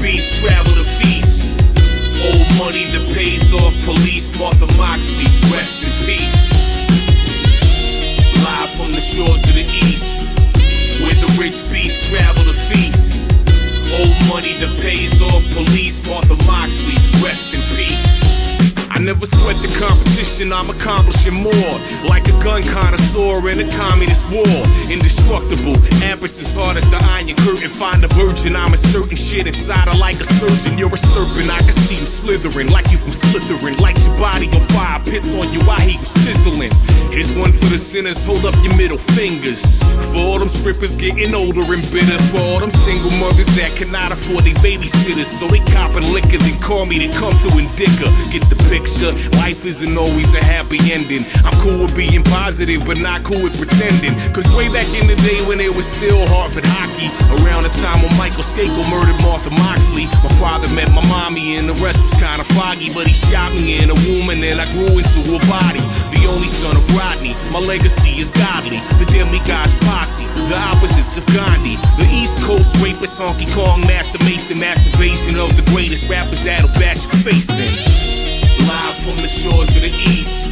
beasts travel to feast. Old money that pays off police. Martha Moxley, rest in peace. Live from the shores of the east, where the rich beasts travel to feast. Old money that pays off police. Martha Moxley, never sweat the competition, I'm accomplishing more. Like a gun connoisseur in a communist war. Indestructible, ambition as hard as the iron curtain. Find a virgin, I'm a certain shit inside her like a surgeon. You're a serpent, I can see you slithering like you from Slytherin. Light your body on fire, piss on you, I heat you sizzling. Here's one for the sinners, hold up your middle fingers. For all them strippers getting older and bitter. For all them single mothers that cannot afford their babysitters. So they copping liquor, then call me to come through and dicker. Get the picture, life isn't always a happy ending. I'm cool with being positive, but not cool with pretending. Cause way back in the day when it was still Hartford hockey, around the time when Michael Skakel murdered Martha Moxley, my father met my mommy and the rest was kinda foggy. But he shot me in a womb and then I grew into a body. The only son of Rodney, my legacy is godly. The demigod's posse, the opposites of Gandhi. The East Coast rapist, Honky Kong, Master Mason, masturbation of the greatest rappers that'll bash your face in. Live from the shores of the east,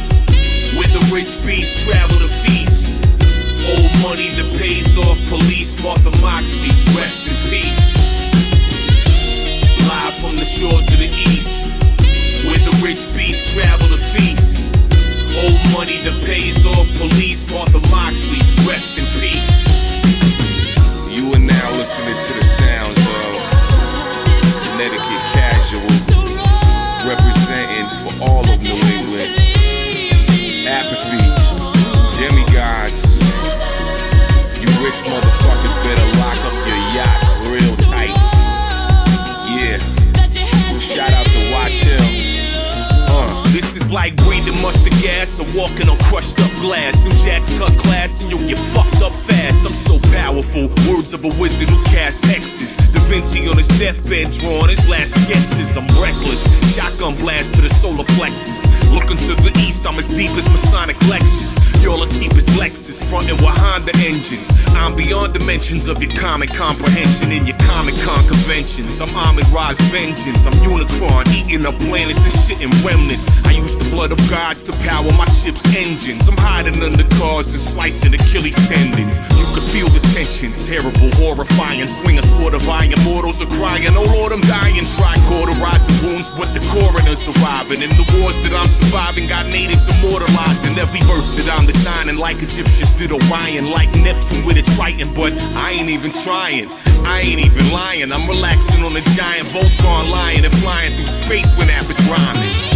breathing mustard gas or walking on crushed up glass. New jacks cut class and you'll get fucked up fast. I'm so powerful. Words of a wizard who casts hexes. Da Vinci on his deathbed drawing his last sketches. I'm reckless. Shotgun blast to the solar plexus. Looking to the east, I'm as deep as Masonic lectures. Y'all are cheap as Lexus, frontin' with Honda engines. I'm beyond dimensions of your common comprehension and your Comic Con conventions. I'm Ahmed Ra's vengeance. I'm Unicron, eating up planets and shitting remnants. I use the blood of gods to power my ship's engines. I'm hiding under cars and slicing Achilles tendons. You could feel the tension, terrible, horrifying. Swing a sword of iron, mortals are crying. Oh Lord, I'm dying. Try cauterizing wounds, but the coroner's surviving. In the wars that I'm surviving got natives immortalized in every verse that I'm designing. Like Egyptians did Orion, like Neptune with its Triton. But I ain't even trying. I ain't even lying. I'm relaxing on a giant Voltron lion and flying through space when that was rhyming.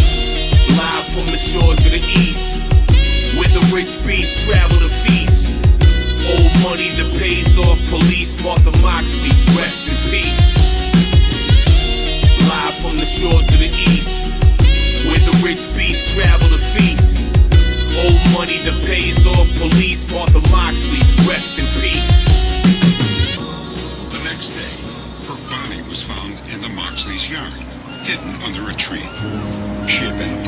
Police, Martha Moxley, rest in peace. Live from the shores of the east, where the rich beasts travel to feast. Old money that pays off police, Martha Moxley, rest in peace. The next day, her body was found in the Moxley's yard, hidden under a tree. She had been